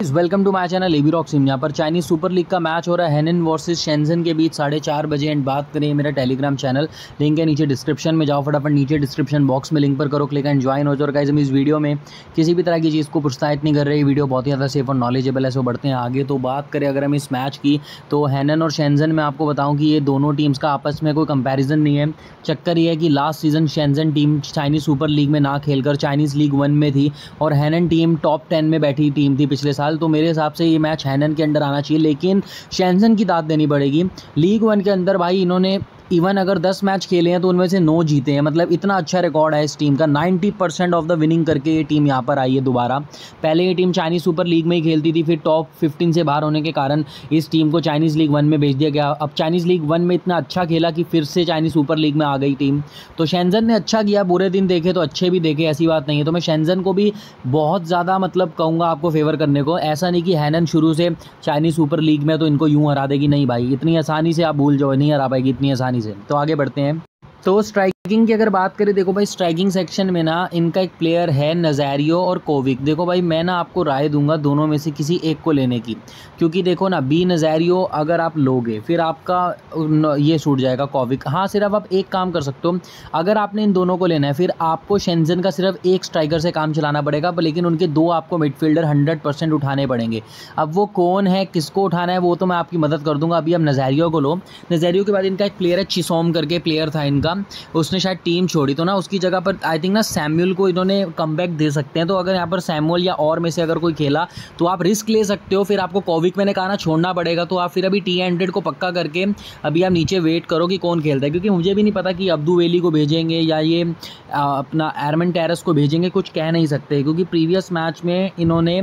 Welcome to my channel AB rock sim यहाँ पर Chinese super league का match हो रहा है। हेनन वर्सेस शेंजन के बीच साढ़े चार बजे एंड बात करें मेरा टेलीग्राम चैनल लिंक है नीचे डिस्क्रिप्शन में, जाओ फटाफट नीचे डिस्क्रिप्शन बॉक्स में लिंक पर करो क्लिक एंड ज्वाइन हो जाओ। गाइस हम इस वीडियो में किसी भी तरह की चीज़ को प्रोत्साहित नहीं कर रहे वीडियो बहुत ही ज़्यादा सेफ़ और नॉलेजेबल है सो बढ़ते हैं आगे। तो बात करें अगर हम इस मैच की तो हैनन और शेंजन में आपको बताऊँ कि ये दोनों टीम्स का आपस में कोई कंपेरिजन नहीं है। चक्कर ये है कि last season Shenzhen team Chinese super league में ना खेलकर चाइनीज़ लीग वन में थी, और हैनन टीम टॉप टेन में बैठी टीम थी पिछले साल। तो मेरे हिसाब से ये मैच हैनन के अंडर आना चाहिए, लेकिन शैनसन की दाद देनी पड़ेगी। लीग वन के अंदर भाई इन्होंने इवन अगर दस मैच खेले हैं तो उनमें से नौ जीते हैं। मतलब इतना अच्छा रिकॉर्ड है इस टीम का। Ninety percent of the winning करके ये टीम यहाँ पर आई है दोबारा। पहले ये टीम चाइनीज़ सुपर लीग में ही खेलती थी, फिर टॉप फिफ्टीन से बाहर होने के कारण इस टीम को चाइनीज़ लीग वन में भेज दिया गया। अब चाइनीज़ लीग वन में इतना अच्छा खेला कि फिर से चाइनीज़ सुपर लीग में आ गई टीम तो शैनजन ने अच्छा किया, बुरे दिन देखे तो अच्छे भी देखे, ऐसी बात नहीं है। तो मैं शैनजन को भी बहुत ज़्यादा मतलब कहूँगा आपको फेवर करने को। ऐसा नहीं कि हैनन शुरू से चाइनीज़ सुपर लीग में तो इनको यूँ हरा देगी। नहीं भाई, इतनी आसानी से आप भूल जाओ, नहीं हरा पाएगी, इतनी आसानी से। तो आगे बढ़ते हैं। तो स्ट्राइकिंग की अगर बात करें, देखो भाई स्ट्राइकिंग सेक्शन में ना इनका एक प्लेयर है नज़ारियो और कोविक। देखो भाई, मैं ना आपको राय दूँगा दोनों में से किसी एक को लेने की। क्योंकि देखो ना बी नज़ारियो अगर आप लोगे, फिर आपका ये छूट जाएगा कोविक। हाँ सिर्फ़ आप एक काम कर सकते हो। अगर आपने इन दोनों को लेना है, फिर आपको शेंजन का सिर्फ़ एक स्ट्राइकर से काम चलाना पड़ेगा लेकिन उनके दो आपको मिडफील्डर हंड्रेड उठाने पड़ेंगे। अब वो कौन है, किसको उठाना है, वो तो मैं आपकी मदद कर दूँगा। अभी आप नज़ारियो को लो। नज़ारियो के बाद इनका एक प्लेयर है चिसोम करके प्लेयर था इनका। उसने शायद टीम छोड़ी तो ना उसकी जगह पर आई थिंक ना सैम्यूल को इन्होंने कम दे सकते हैं। तो अगर यहाँ पर सैमुअल या और में से अगर कोई खेला तो आप रिस्क ले सकते हो। फिर आपको कोविक मैंने कहा ना, छोड़ना पड़ेगा। तो आप फिर अभी टी हंड्रेड को पक्का करके अभी आप नीचे वेट करो कि कौन खेलता है। क्योंकि मुझे भी नहीं पता कि अब्दू वेली को भेजेंगे या ये अपना एरमन टेरस को भेजेंगे, कुछ कह नहीं सकते। क्योंकि प्रीवियस मैच में इन्होंने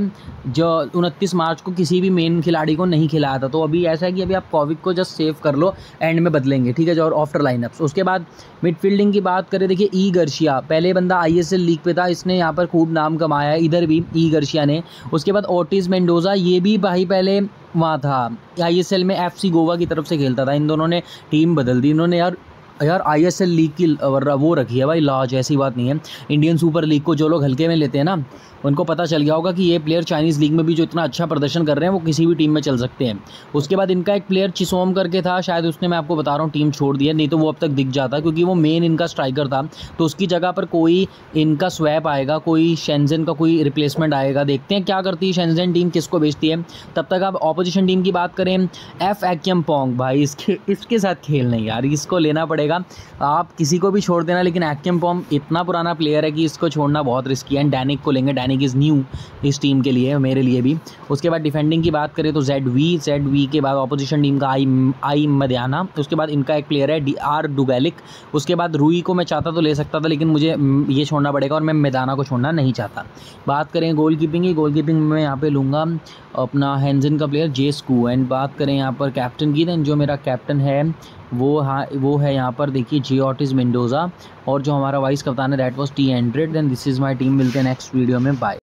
जो उनतीस मार्च को किसी भी मेन खिलाड़ी को नहीं खिलाया था। तो अभी ऐसा है कि अभी आप कोविक को जस्ट सेव कर लो एंड में बदलेंगे, ठीक है, जो और आफ्टर लाइनअप्स उसके बाद मिडफील्डिंग की बात करें, देखिए ई गर्शिया पहले बंदा आईएसएल लीग पे था, इसने यहाँ पर खूब नाम कमाया है। इधर भी ई गर्शिया ने। उसके बाद ओटिस मेंडोजा ये भी भाई पहले वहाँ था। आईएसएल में एफसी गोवा की तरफ़ से खेलता था। इन दोनों ने टीम बदल दी। इन्होंने यार यार आई एस एल लीग की वो रखी है भाई लाज ऐसी बात नहीं है। इंडियन सुपर लीग को जो लोग हल्के में लेते हैं ना, उनको पता चल गया होगा कि ये प्लेयर चाइनीज़ लीग में भी जो इतना अच्छा प्रदर्शन कर रहे हैं, वो किसी भी टीम में चल सकते हैं। उसके बाद इनका एक प्लेयर चिसोम करके था, शायद उसने मैं आपको बता रहा हूँ टीम छोड़ दिया, नहीं तो वो अब तक दिख जाता, क्योंकि वो मेन इनका स्ट्राइकर था। तो उसकी जगह पर कोई इनका स्वैप आएगा, कोई शेंजन का कोई रिप्लेसमेंट आएगा। देखते हैं क्या करती है शेंजन टीम किसको बेचती है। तब तक आप ऑपोजिशन टीम की बात करें एफ़ एक्यम पोंग भाई, इसके इसके साथ खेल नहीं यार, इसको लेना पड़ेगा आप किसी को भी छोड़ देना, लेकिन एक्म पॉम इतना पुराना प्लेयर है कि इसको छोड़ना बहुत रिस्की है। डैनिक को लेंगे। डैनिक इज़ न्यू इस टीम के लिए, मेरे लिए भी। उसके बाद डिफेंडिंग की बात करें तो जेड वी जेड वी के बाद अपोजिशन टीम का आई आई मध्याना। उसके बाद इनका एक प्लेयर है डी आर डुबैलिक उसके बाद रूई को मैं चाहता तो ले सकता था, लेकिन मुझे ये छोड़ना पड़ेगा और मैं मैदाना को छोड़ना नहीं चाहता। बात करें गोल कीपिंग की गोल कीपिंग में यहाँ पे लूँगा अपना हैंजन का प्लेयर जे स्कू एंड बात करें यहाँ पर कैप्टन की देन जो मेरा कैप्टन है वो हाँ वो है यहाँ पर, देखिए जी ऑटिस मिंडोज़ा और जो हमारा वाइस कप्तान है that was T hundred then this is my team मिलते हैं नेक्स्ट वीडियो में. बाय